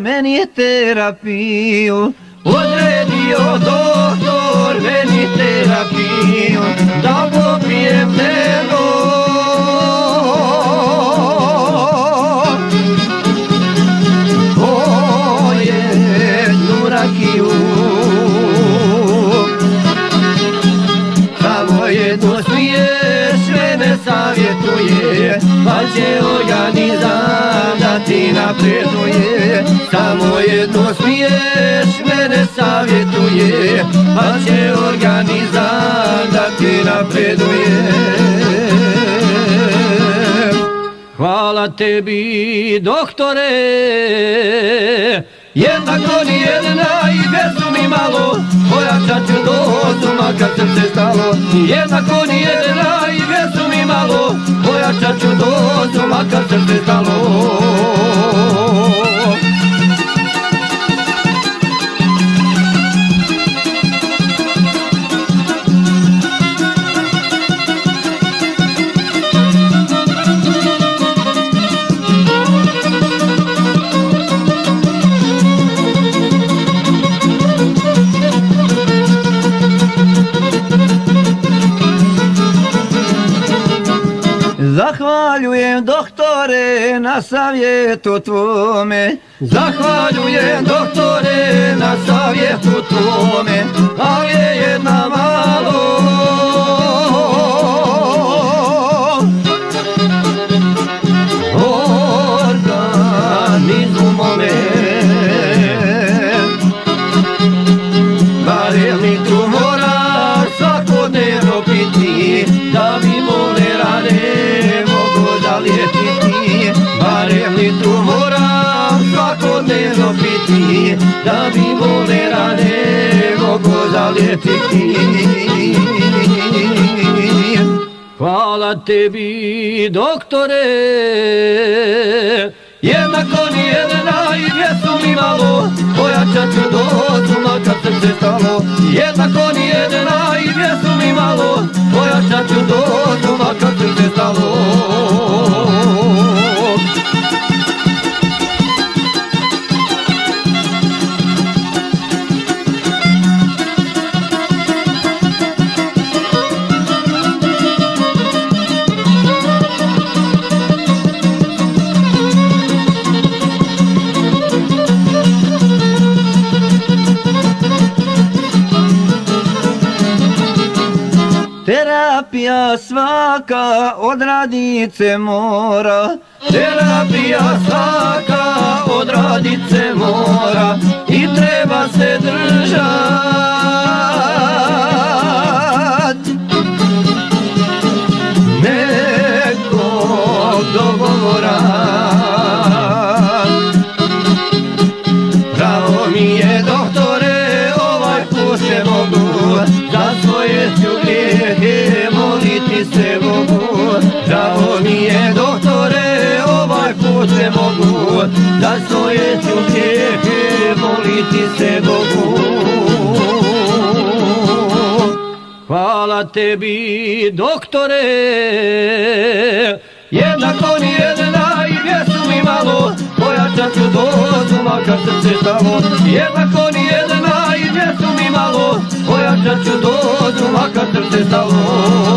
meni terapiju. Odredio doktor meni terapiju. Da popijem mene savjetuje Pa će organizam ti napreduje Samo jedno smiješ, mene savjetuje Pa će organizam da ti napreduje. Hvala tebi, doktore, jednako ni jedna i vjesu mi malo, pojačat ću dozu makar srce stalo. Jednako ni jedna i vjesu mi malo, pojačat ću dozu makar srce stalo. Zahvaljujem doktore na savjetu tvome. Zahvaljujem doktore na savjetu tvome svakodnevno piti Da bi mole rane mogu zaliječiti Hvala tebi doktore Jednako ni jedna i vjesu mi malo Pojačat ću dozu makar srce stalo. Jednako Terapija svaka odradit se mora. Terapija svaka odradit se mora I treba se držat. Nekog dogovora. Bravo mi je doktore, se Bogu Bravo mi je doktore, ovaj put se mogu Za svoje ću grijehe moliti se Bogu. Hvala tebi, doktore, jednako ni jedna i vjesu mi malo, pojačat ću dozu makar srce stalo. Jednako ni jedna i vjesu mi malo, pojačat ću dozu makar srce stalo.